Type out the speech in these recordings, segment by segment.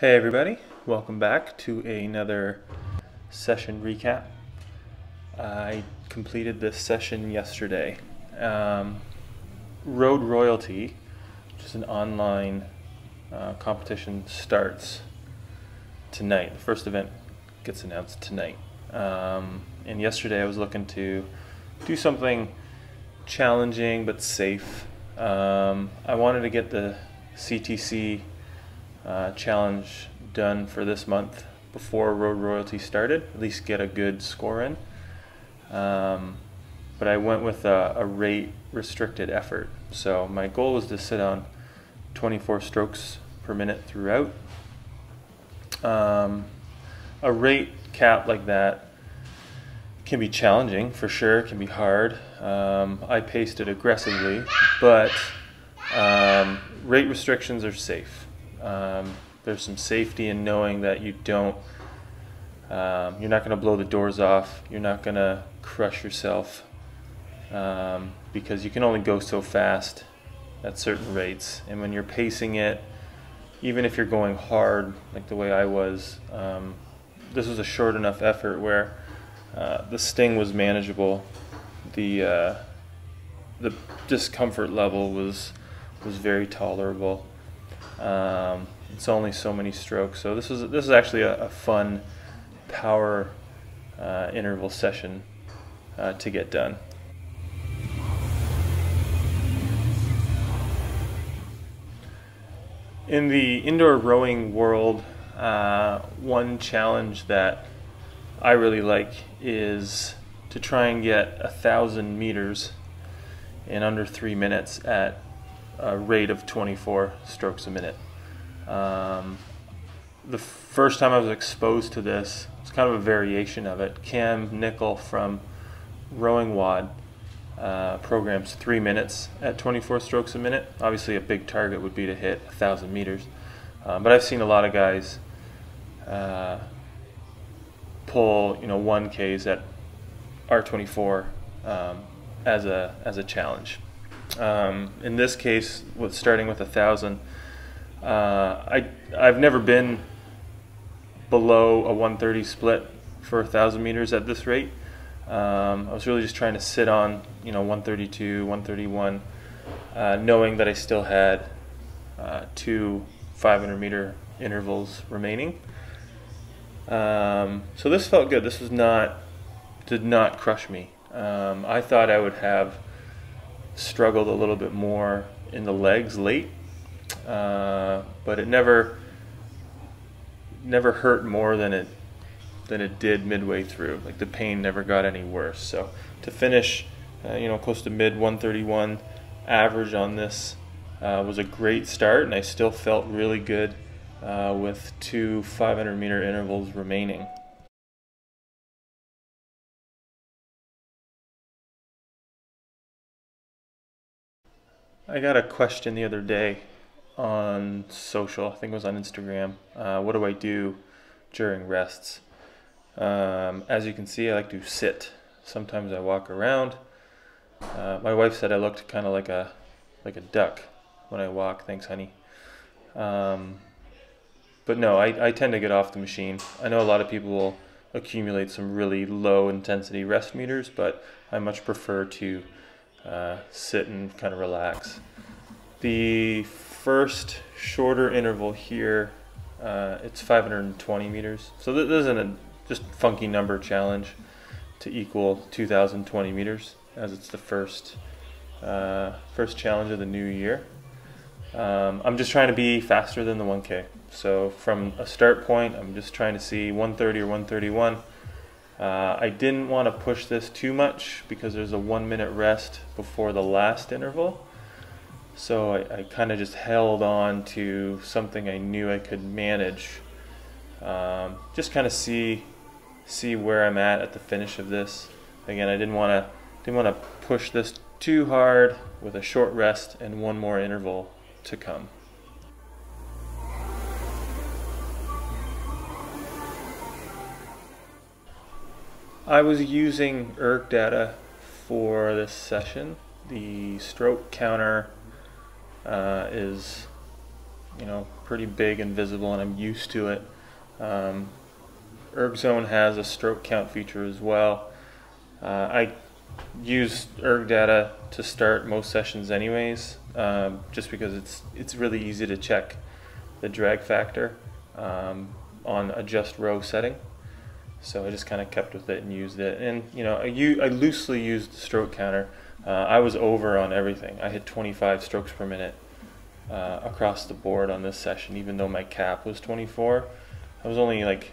Hey everybody, welcome back to another session recap. I completed this session yesterday. Um, Road Royalty, which is an online uh, competition, starts tonight. The first event gets announced tonight. Um, and yesterday I was looking to do something challenging but safe. Um, I wanted to get the CTC uh, challenge done for this month before Road Royalty started, at least get a good score in. Um, but I went with a, a, rate restricted effort. So my goal was to sit on 24 strokes per minute throughout. Um, a rate cap like that can be challenging for sure, can be hard. Um, I paced it aggressively, but um, rate restrictions are safe. Um, there's some safety in knowing that you don't, um, you're not going to blow the doors off. You're not going to crush yourself um, because you can only go so fast at certain rates. And when you're pacing it, even if you're going hard, like the way I was, um, this was a short enough effort where uh, the sting was manageable. The uh, the discomfort level was was very tolerable. Um, it's only so many strokes, so this is this is actually a, a fun power uh, interval session uh, to get done. In the indoor rowing world, uh, one challenge that I really like is to try and get a thousand meters in under three minutes at a rate of 24 strokes a minute. Um, the first time I was exposed to this, it's kind of a variation of it. Cam Nichol from Rowing WOD uh, programs three minutes at 24 strokes a minute. Obviously, a big target would be to hit 1,000 meters. Um, but I've seen a lot of guys uh, pull, you know, 1Ks at R24 um, as a as a challenge. Um, in this case, with starting with a thousand, uh, I I've never been below a 130 split for a thousand meters at this rate. Um, I was really just trying to sit on you know 132, 131, uh, knowing that I still had uh, two 500 meter intervals remaining. Um, so this felt good. This was not did not crush me. Um, I thought I would have struggled a little bit more in the legs late, uh, but it never never hurt more than it than it did midway through. Like the pain never got any worse. So to finish, uh, you know, close to mid 131 average on this uh, was a great start, and I still felt really good uh, with two 500 meter intervals remaining. I got a question the other day on social, I think it was on Instagram. Uh, what do I do during rests? Um, as you can see, I like to sit. Sometimes I walk around. Uh, my wife said I looked kind of like a like a duck when I walk. Thanks, honey. Um, but no, I, I tend to get off the machine. I know a lot of people will accumulate some really low intensity rest meters, but I much prefer to uh, sit and kind of relax. The first shorter interval here, uh, it's 520 meters. So this isn't a just funky number challenge to equal 2,020 meters, as it's the first uh, first challenge of the new year. Um, I'm just trying to be faster than the 1K. So from a start point, I'm just trying to see 130 or 131. Uh, I didn't want to push this too much because there's a one minute rest before the last interval. So I, I kind of just held on to something I knew I could manage. Um, just kind of see see where I'm at at the finish of this. Again, I didn't want to didn't want to push this too hard with a short rest and one more interval to come. I was using ErgData for this session. The stroke counter uh, is you know, pretty big and visible, and I'm used to it. Um, ErgZone has a stroke count feature as well. Uh, I use ErgData to start most sessions anyways, um, just because it's it's really easy to check the drag factor um, on a just row setting. So I just kind of kept with it and used it. And you know, I, I loosely used the stroke counter. Uh, I was over on everything. I hit 25 strokes per minute uh, across the board on this session, even though my cap was 24. I was only like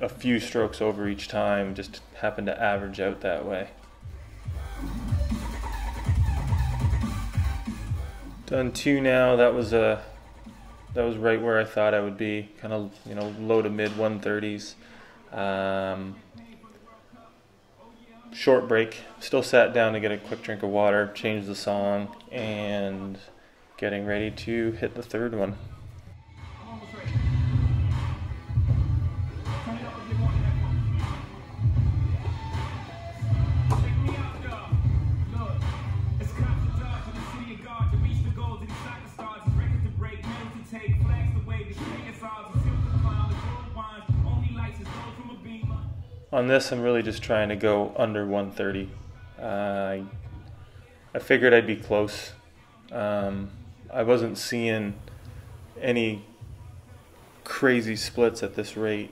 a few strokes over each time, just happened to average out that way. Done two now. That was a uh, that was right where I thought I would be, kind of you know low to mid 130s. Um, short break. Still sat down to get a quick drink of water, change the song, and getting ready to hit the third one. On this, I'm really just trying to go under 130. Uh, I, I figured I'd be close. Um, I wasn't seeing any crazy splits at this rate.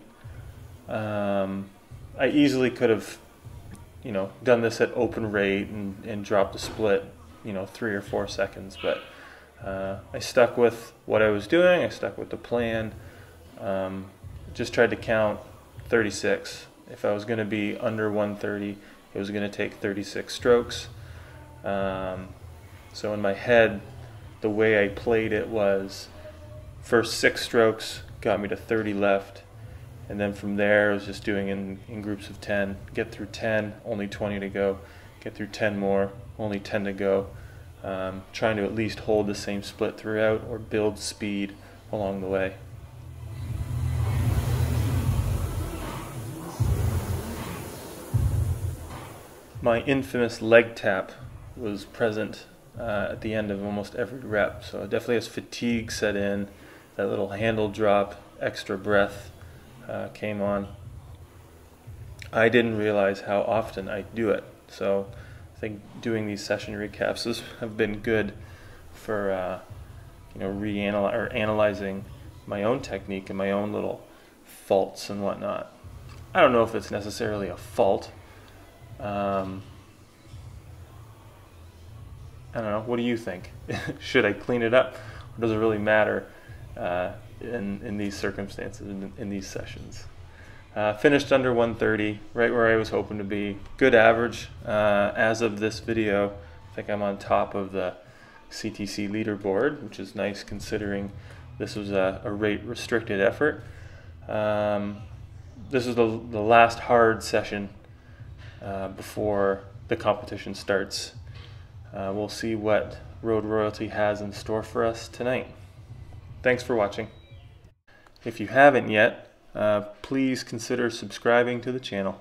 Um, I easily could have, you know, done this at open rate and, and dropped the split, you know, three or four seconds. But uh, I stuck with what I was doing. I stuck with the plan. Um, just tried to count 36 if I was going to be under 130, it was going to take 36 strokes. Um, so in my head, the way I played it was first six strokes got me to 30 left. And then from there, I was just doing in, in groups of 10. Get through 10, only 20 to go. Get through 10 more, only 10 to go. Um, trying to at least hold the same split throughout or build speed along the way. My infamous leg tap was present uh, at the end of almost every rep. So definitely as fatigue set in, that little handle drop, extra breath uh, came on. I didn't realize how often I do it. So I think doing these session recaps has, have been good for uh, you know reanalyze or analyzing my own technique and my own little faults and whatnot. I don't know if it's necessarily a fault, um, I don't know. What do you think? Should I clean it up? Or does it really matter uh, in, in these circumstances, in, in these sessions? Uh, finished under 130, right where I was hoping to be. Good average. Uh, as of this video, I think I'm on top of the CTC leaderboard, which is nice considering this was a, a rate restricted effort. Um, this is the, the last hard session uh, before the competition starts. Uh, we'll see what Road Royalty has in store for us tonight. Thanks for watching. If you haven't yet, uh, please consider subscribing to the channel.